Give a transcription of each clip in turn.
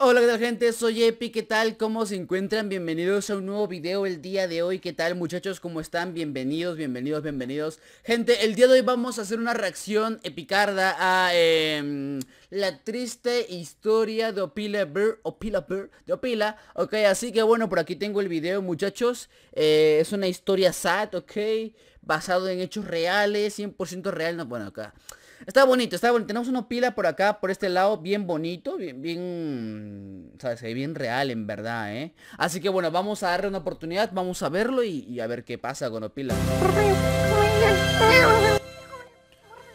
Hola, ¿qué tal gente? Soy Epi, ¿qué tal? ¿Cómo se encuentran? Bienvenidos a un nuevo video el día de hoy ¿Qué tal muchachos? ¿Cómo están? Bienvenidos, bienvenidos, bienvenidos Gente, el día de hoy vamos a hacer una reacción epicarda a eh, la triste historia de Opila Bird Opila Bird, de Opila Ok, así que bueno, por aquí tengo el video muchachos eh, Es una historia sad, ok Basado en hechos reales, 100% real No, bueno, acá Está bonito, está bonito. Tenemos una pila por acá, por este lado, bien bonito, bien, bien, ¿sabes? Bien real, en verdad, ¿eh? Así que bueno, vamos a darle una oportunidad, vamos a verlo y, a ver qué pasa con Opila.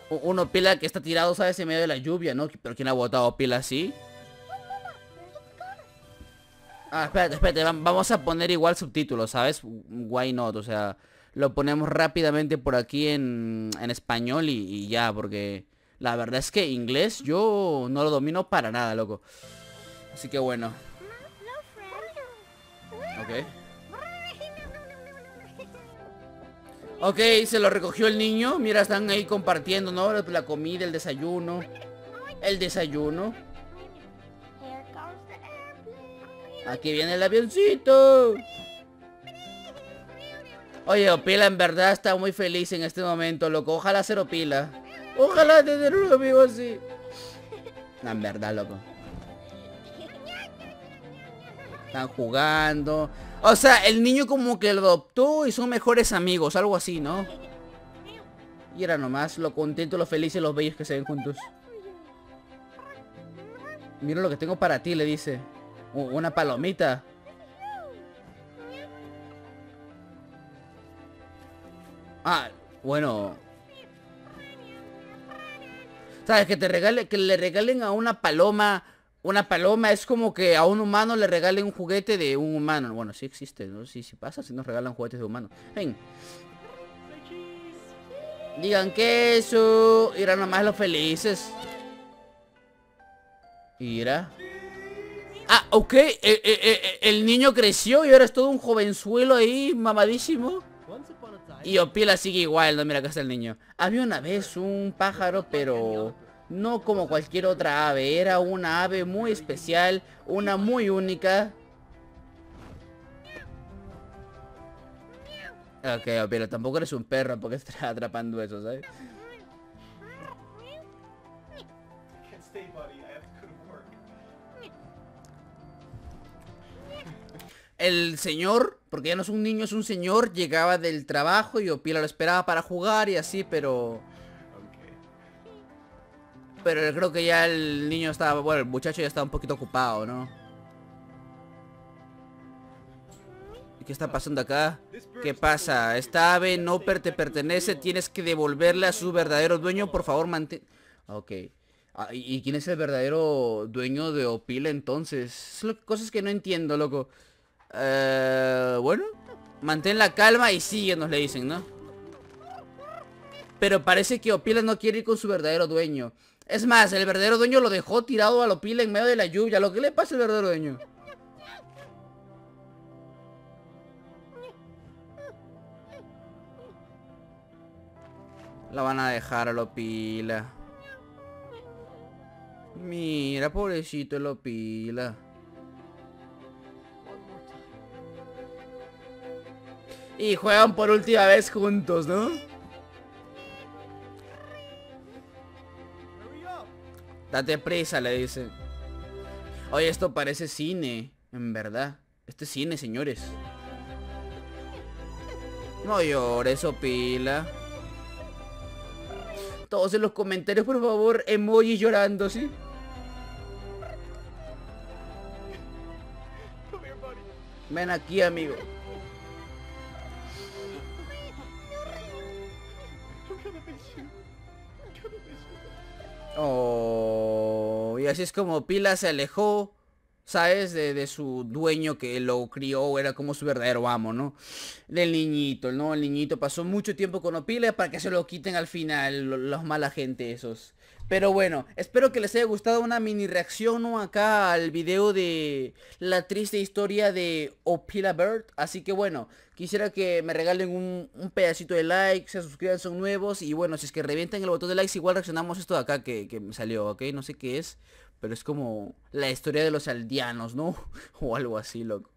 Un Opila que está tirado, ¿sabes? En medio de la lluvia, ¿no? Pero ¿quién ha botado Opila así? Ah, espérate, espérate, vamos a poner igual subtítulos, ¿sabes? Why not, o sea lo ponemos rápidamente por aquí en, en español y, ya, porque la verdad es que inglés yo no lo domino para nada, loco. Así que bueno. Ok. Ok, se lo recogió el niño. Mira, están ahí compartiendo, ¿no? La comida, el desayuno. El desayuno. Aquí viene el avioncito. Oye, Opila en verdad está muy feliz en este momento, loco. Ojalá ser Opila. Ojalá tener un amigo así. En verdad, loco. Están jugando. O sea, el niño como que lo adoptó y son mejores amigos, algo así, ¿no? Y era nomás lo contento, lo felices, los bellos que se ven juntos. Mira lo que tengo para ti, le dice. Una palomita. Bueno. ¿Sabes? Que te regale, que le regalen a una paloma. Una paloma es como que a un humano le regalen un juguete de un humano. Bueno, sí existe, ¿no? Sí, sí pasa, si nos regalan juguetes de humanos. Ven. Digan que eso. Irán nomás los felices. Mira. Ah, ok. Eh, eh, eh, el niño creció y ahora es todo un jovenzuelo ahí, mamadísimo. Y Opila sigue igual, no mira acá está el niño. Había una vez un pájaro pero no como cualquier otra ave. Era una ave muy especial, una muy única. Ok, Opila, tampoco eres un perro porque estás atrapando eso, ¿sabes? el señor, porque ya no es un niño, es un señor, llegaba del trabajo y Opila lo esperaba para jugar y así, pero... Pero creo que ya el niño estaba, bueno, el muchacho ya estaba un poquito ocupado, ¿no? ¿Qué está pasando acá? ¿Qué pasa? Esta ave no te pertenece, tienes que devolverle a su verdadero dueño, por favor mantén... Ok. Ah, ¿Y quién es el verdadero dueño de Opila entonces? Son cosas que no entiendo, loco. Eh, bueno, mantén la calma y síguenos, le dicen, ¿no? Pero parece que Opila no quiere ir con su verdadero dueño. Es más, el verdadero dueño lo dejó tirado a Opila en medio de la lluvia. ¿Lo que le pasa al verdadero dueño? La van a dejar a Lopila. Mira, pobrecito Lopila. Y juegan por última vez juntos, ¿no? Date prisa, le dicen. Oye, esto parece cine, en verdad. Este es cine, señores. No llores, pila. Todos en los comentarios, por favor, emoji llorando, ¿sí? Ven aquí, amigo. Oh, y así es como Pila se alejó, ¿sabes? De, su dueño que lo crió, era como su verdadero amo, ¿no? Del niñito, ¿no? El niñito pasó mucho tiempo con Opila para que se lo quiten al final, los mala gente esos. Pero bueno, espero que les haya gustado una mini reacción acá al video de la triste historia de Opila Bird. Así que bueno, quisiera que me regalen un, pedacito de like, se suscriban, son nuevos. Y bueno, si es que revientan el botón de likes, igual reaccionamos esto de acá que, que me salió, ¿ok? No sé qué es. pero es como la historia de los aldeanos, ¿no? o algo así, loco.